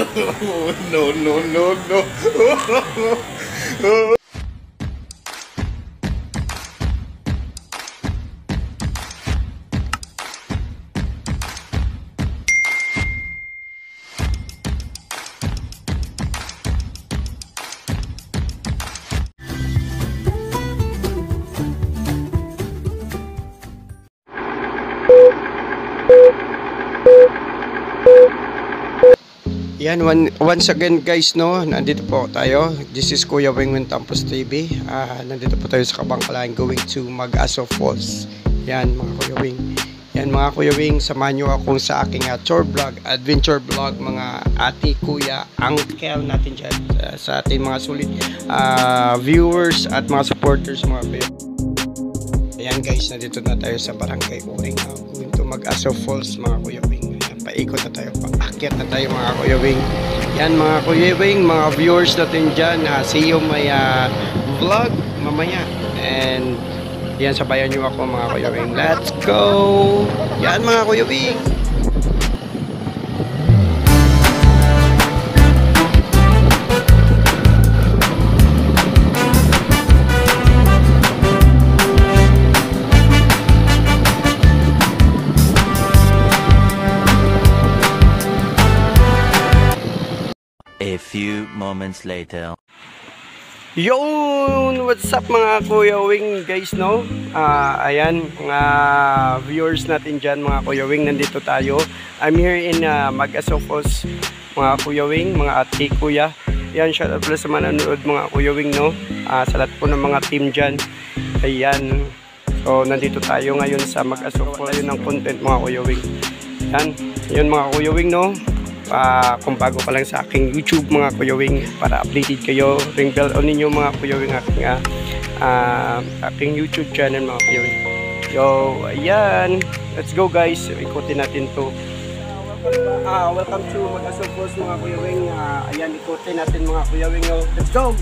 no, no, no, no. Yan, one, once again guys, no, nandito po tayo. This is Kuya Wingwin Tampos TV. Ah, nandito po tayo sa Kabangkalan going to Mag-Aso Falls. Yan, mga Kuya Wing. Yan, mga Kuya Wing, samahan nyo ako sa aking uh, tour vlog, adventure vlog, mga ate, kuya, uncle natin dyan, uh, sa ating mga sulit uh, viewers at mga supporters, mga kuya. Ayan guys, nandito na tayo sa Barangay Uring. Uh, going to Mag-Aso Falls, mga Kuya Wing paikot na tayo, paakyat na tayo mga Kuya Wing. Yan mga Kuya Wing, mga viewers natin dyan, uh, see you may uh, vlog mamaya. And yan, sabayan nyo ako mga Kuya Wing. Let's go! Yan mga Kuya Wing! A few moments later. Yun! What's up mga Kuya Wing guys no? Uh, ayan, mga viewers natin dyan mga Kuya Wing, nandito tayo. I'm here in uh, Mag-Asofos mga Kuya Wing, mga ate kuya. Yan, shout out pala sa mananood mga Kuya Wing no? Uh, sa lahat po ng mga team dyan. Ayan. So, nandito tayo ngayon sa Mag-Asofos. Tayo ng content mga Kuya Wing. Yan, yun mga Kuya Wing no? Uh, kung bago ka lang sa aking YouTube mga Kuya Wing para updated kayo ring bell on ninyo mga Kuya Wing aking, uh, uh, aking YouTube channel mga Kuya Wing. Yo ayan. Let's go guys. Ikutin natin to. Uh, welcome to Mag-Asol Post mga Kuya Wing. Uh, ayan ikutin natin mga Kuya Wing. Yo. let's go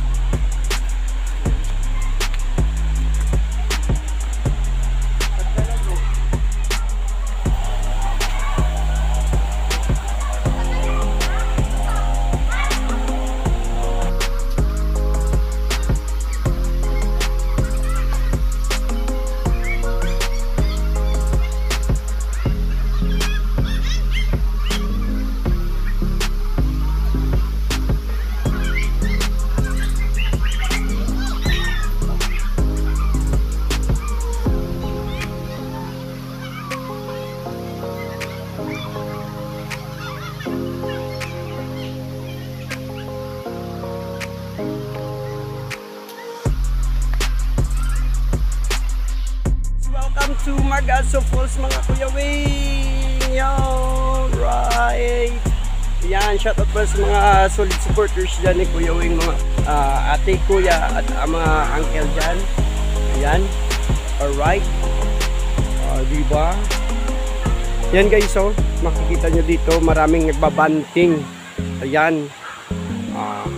mga Kuya Wing! Yo! Right! Yan, shout out pa sa mga solid supporters dyan ni Kuya Wing, mga uh, ate, kuya at uh, mga uncle dyan. Ayan. Alright. Uh, diba? Yan guys, oh. Makikita nyo dito, maraming nagbabanting. Ayan. Uh,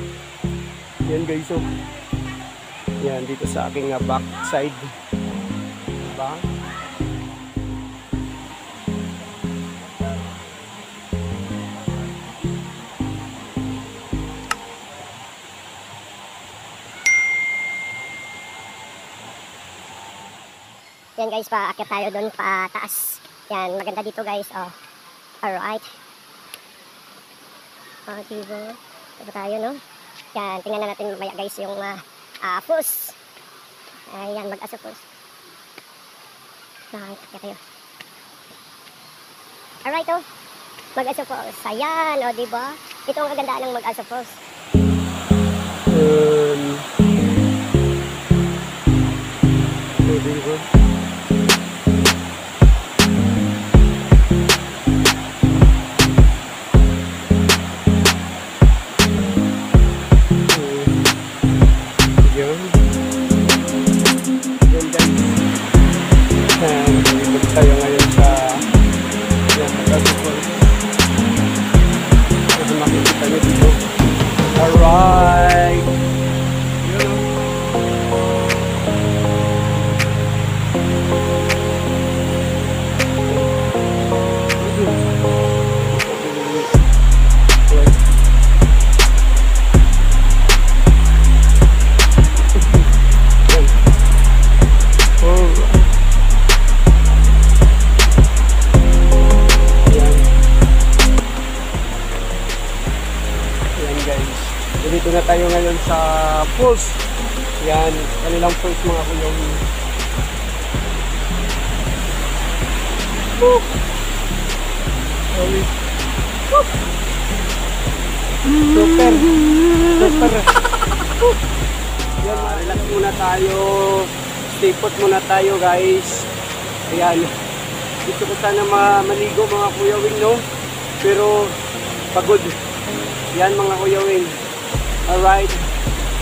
yan guys, oh. Yan, dito sa aking uh, back side ba? Yan guys, paakyat tayo doon pa taas. Yan, maganda dito guys. Oh. Alright. Oh, diba? Diba tayo, no? Yan, tingnan na natin mamaya guys yung uh, uh, falls. Ayan, mag-asa falls. Nakakita kayo. Alright, oh. Mag-aso falls. Ayan, oh, diba? Ito ang kagandaan ng mag-aso falls. Um, pwede ko. Na tayo ngayon sa falls. Yan, kanilang falls mga Kuya Wing. Woo! Sorry. Super. Super. Woo! Yan, relax muna tayo. Stay put muna tayo guys. Ayan. Gusto ko sana ma maligo mga Kuya Wing, no? Pero pagod. Yan mga Kuya Wing. Alright.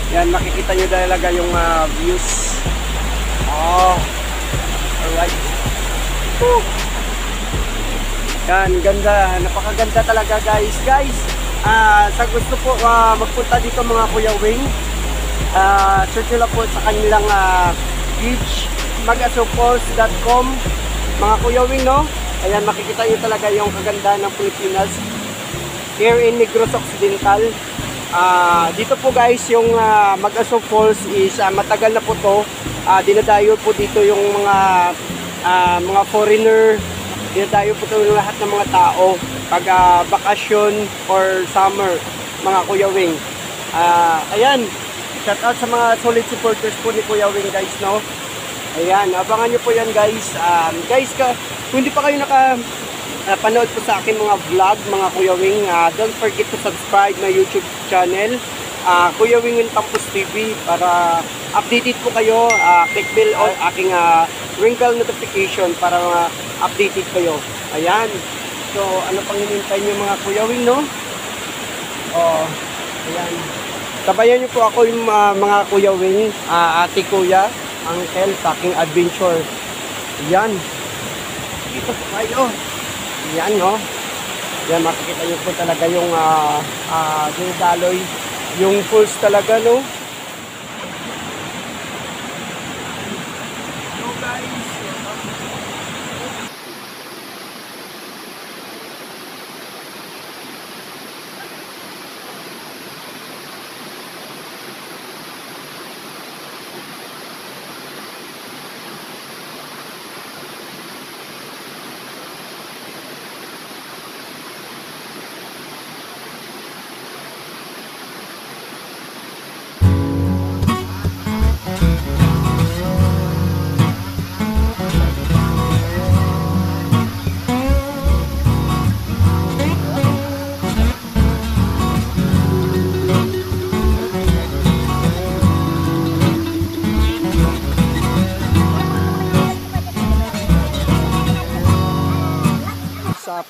Yan, makikita nyo talaga yung ah, views. Oh. Alright. Woo! Yan, ganda. Napakaganda talaga guys. Guys, ah, sa gusto po ah, magpunta dito mga Kuya Wing, ah, search nyo po sa kanilang ah, page magasopos.com mga Kuya Wing, no? Ayan, makikita nyo talaga yung kagandahan ng Pilipinas here in Negros Occidental. Ah, dito po guys, yung uh, Mag-Aso Falls is ah, matagal na po to. Ah, dinadayo po dito yung mga ah, mga foreigner, dinadayo po to yung lahat ng mga tao pag ah, bakasyon or summer, mga Kuya Wing. Ah, ayan, shout out sa mga solid supporters po ni Kuya Wing guys, no? Ayan, abangan nyo po yan guys. Um, guys, ka, kung hindi pa kayo naka uh, panood po sa akin mga vlog, mga Kuya Wing, uh, don't forget to subscribe my YouTube channel, uh, Kuya Wing and Campus TV, para updated po kayo. Uh, click bell on aking uh, bell notification para uh, updated kayo. Ayan. So, ano pang hinintay nyo mga Kuya Wing, no? Oh, ayan. Sabayan niyo po ako yung uh, mga Kuya Wing, uh, ate Kuya, uncle sa aking adventure. Yan. Dito po kayo. Yan, no? Yan, makikita niyo po talaga yung uh, uh, dinadaloy. Yung falls talaga, no?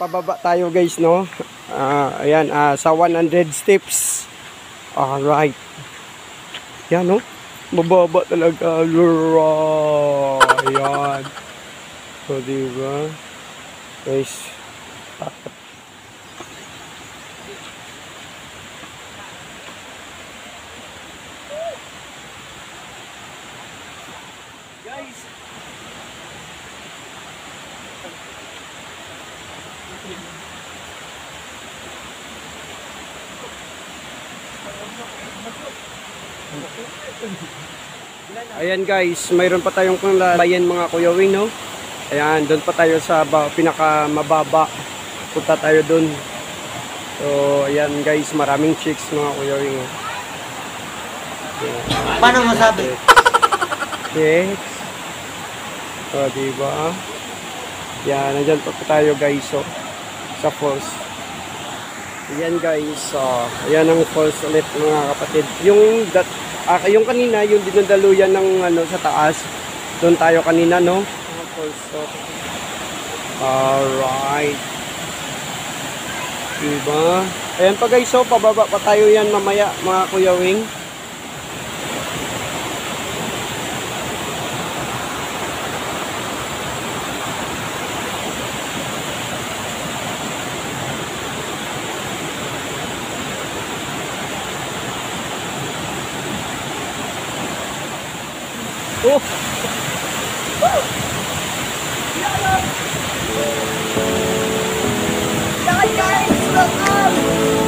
Pababa tayo guys no? Ah, ayan ah, sa 100 steps. Alright. Yan no? Mababa talaga ayan. So diba guys Ayan guys, mayroon pa tayong layan mga Kuya Wing, no? Ayan, doon pa tayo sa pinaka mababa. Punta tayo doon. So, ayan guys, maraming chicks mga Kuya Wing. oh. Ayan, Paano masabi? chicks. O, diba? Yan, nandyan pa tayo guys, so, sa falls. Ayan guys, so, ayan ang falls ulit mga kapatid. Yung, that, ah, yung kanina, yung dinadaluyan ng ano, sa taas, doon tayo kanina, no? Mga falls, so. Alright. Diba? Ayan pa guys, so, pababa pa tayo yan mamaya, mga Kuya Wing. Oh! Yan guys! Welcome!